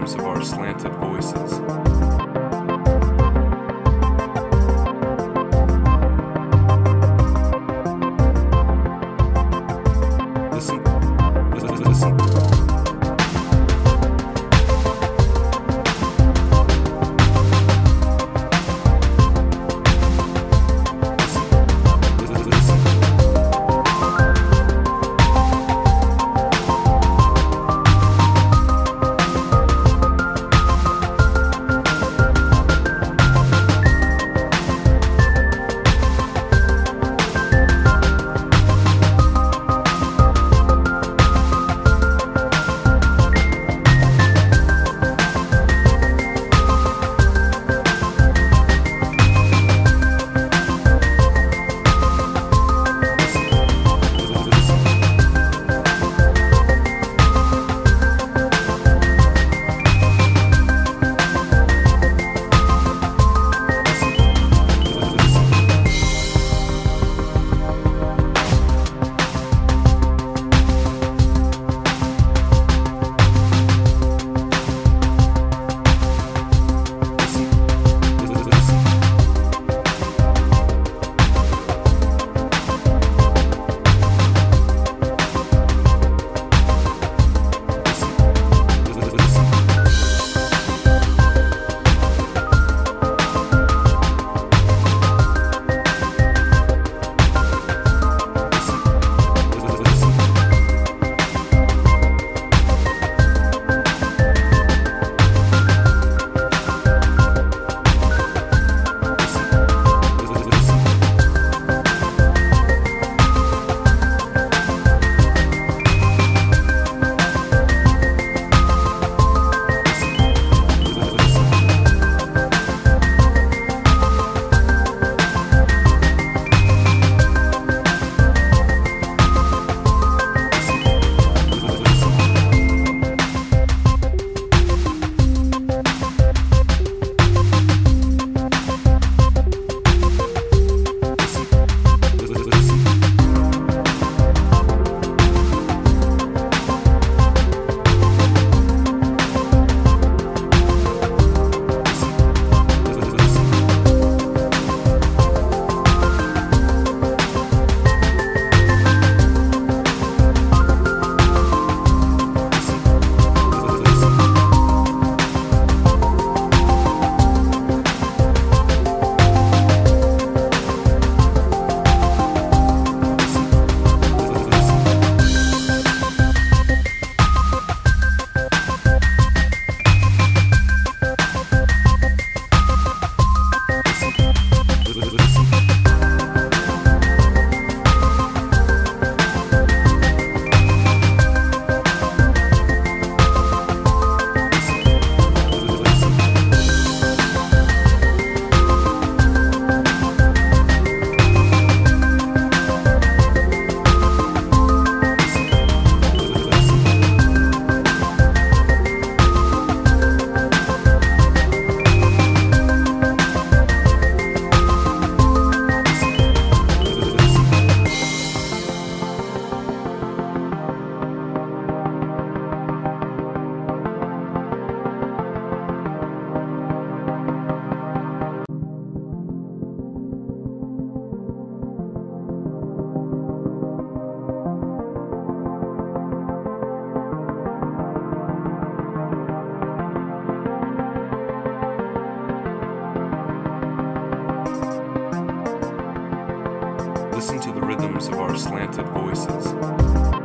Rhythms of our slanted voices. Of our slanted voices.